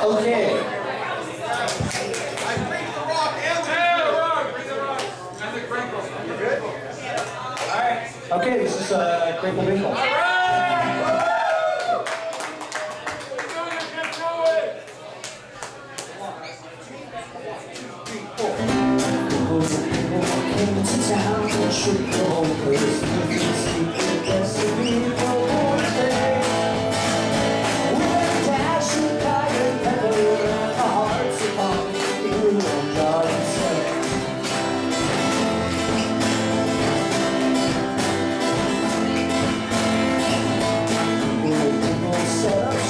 Okay. I bring the rock and the the rock, bring the rock. And the crinkle. You good? All right. Okay, this is uh, Crinkle Binkle. Right. Keep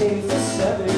save the seven.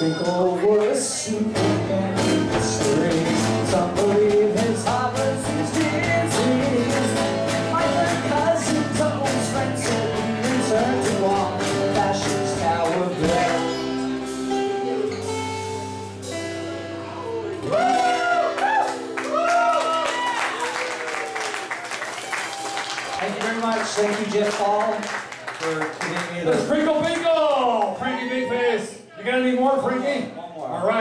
Some believe his harvest is disease. My cousin's old to fashion's tower. Thank you very much. Thank you, Jeff Paul, for giving me the sprinkle. You're going to need more free game. All right.